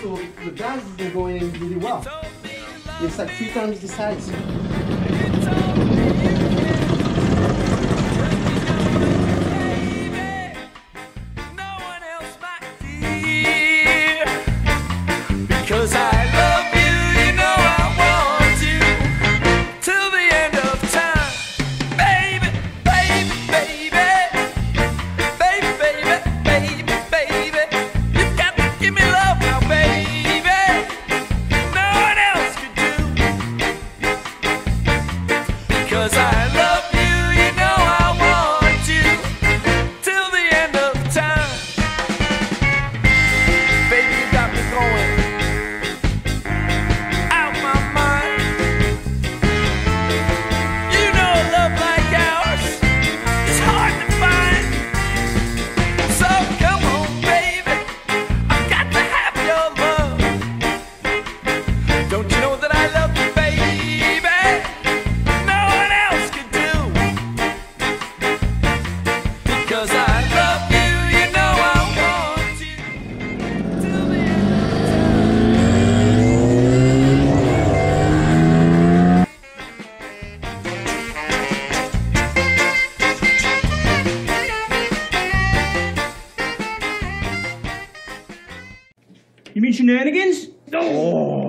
So the jazz is going really well. It's like three times the size. Cause I love you, you mean shenanigans? Oh.